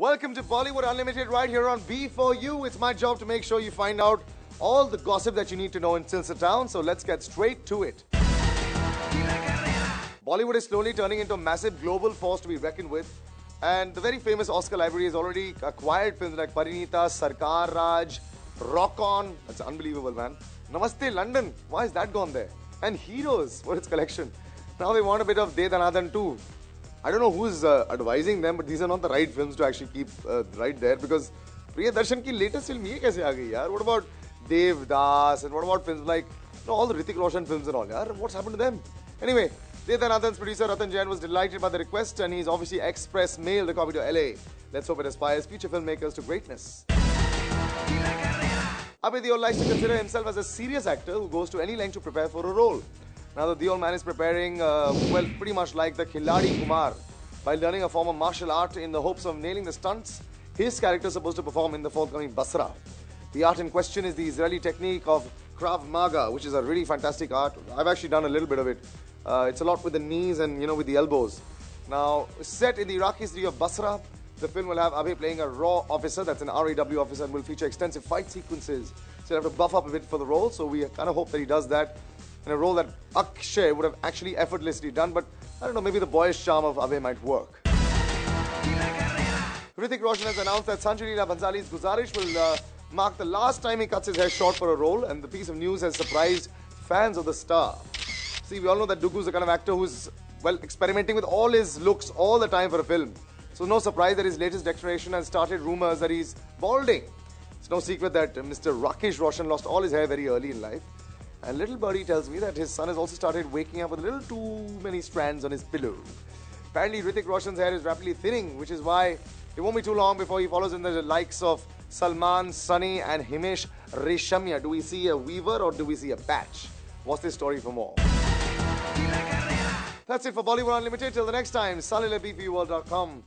Welcome to Bollywood Unlimited right here on B4U. It's my job to make sure you find out all the gossip that you need to know in Silsa Town. So let's get straight to it. Bollywood is slowly turning into a massive global force to be reckoned with. And the very famous Oscar library has already acquired films like Parineeta, Sarkar Raj, Rock On. That's unbelievable, man. Namaste London. Why is that gone there? And Heroes for its collection. Now they want a bit of De Dhanadhan too. I don't know who's uh, advising them, but these are not the right films to actually keep uh, right there because Priyadarshan ki latest film ye kaise aa gayi yaar? What about Devdas and what about films like you know, all the Hrithik Roshan films and all yaar? What's happened to them? Anyway, De Dhanadhan's producer Ratan Jain was delighted by the request and he's obviously express mailed the copy to LA. Let's hope it inspires future filmmakers to greatness. Abhay Deol likes to consider himself as a serious actor who goes to any length to prepare for a role. Now the Deol man is preparing, uh, well, pretty much like the Khiladi Kumar. By learning a form of martial art in the hopes of nailing the stunts, his character is supposed to perform in the forthcoming Basra. The art in question is the Israeli technique of Krav Maga, which is a really fantastic art. I've actually done a little bit of it. Uh, it's a lot with the knees and, you know, with the elbows. Now, set in the Iraqi city of Basra, the film will have Abhay playing a RAW officer, that's an RAW officer, and will feature extensive fight sequences. So you have to buff up a bit for the role, so we kind of hope that he does that in a role that Akshay would have actually effortlessly done, but I don't know, maybe the boyish charm of Abhay might work. Hrithik Roshan has announced that Sanjay Leela Bhansali's Guzarish will uh, mark the last time he cuts his hair short for a role, and the piece of news has surprised fans of the star. See, we all know that Duggu is the kind of actor who's, well, experimenting with all his looks all the time for a film. So no surprise that his latest declaration has started rumors that he's balding. It's no secret that Mr. Rakesh Roshan lost all his hair very early in life. And little birdie tells me that his son has also started waking up with a little too many strands on his pillow. Apparently, Hrithik Roshan's hair is rapidly thinning, which is why it won't be too long before he follows in the likes of Salman, Sunny, and Himesh Reshammiya. Do we see a weaver or do we see a patch? Watch this story for more. That's it for Bollywood Unlimited. Till the next time, salil at bpworld.com.